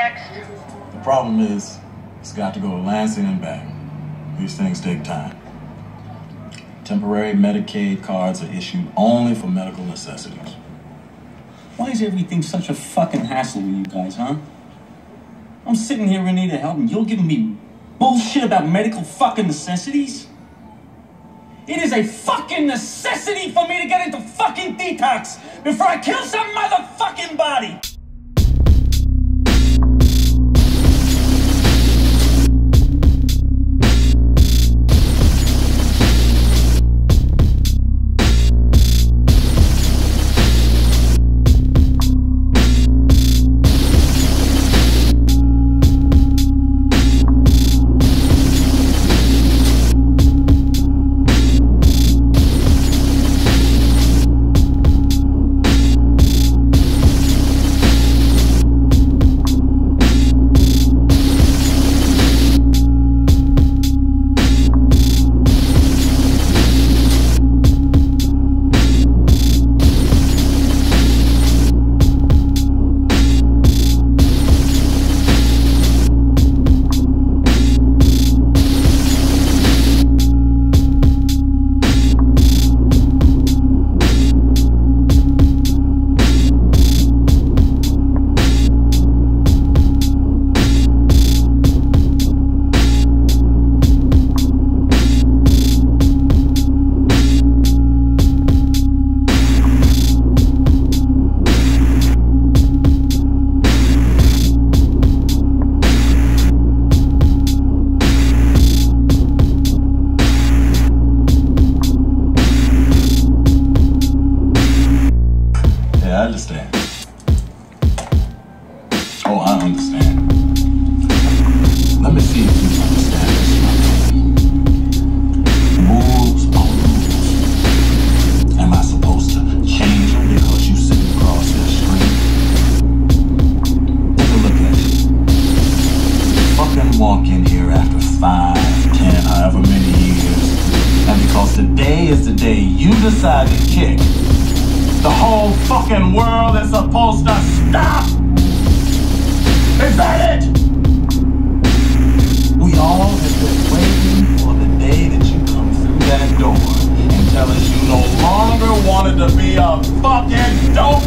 next? The problem is, it's got to go to Lansing and back. These things take time. Temporary Medicaid cards are issued only for medical necessities. Why is everything such a fucking hassle with you guys, huh? I'm sitting here in need of help and you're giving me bullshit about medical fucking necessities? It is a fucking necessity for me to get into fucking detox before I kill some motherfucking Oh, I understand. Let me see if you understand this. Rules are rules. Am I supposed to change them because you sit across the street? Take a look at you. Fucking walk in here after five, ten, however many years. And because today is the day you decide to kick, the whole fucking world is supposed to stop said it! We all have been waiting for the day that you come through that door and tell us you no longer wanted to be a fucking dope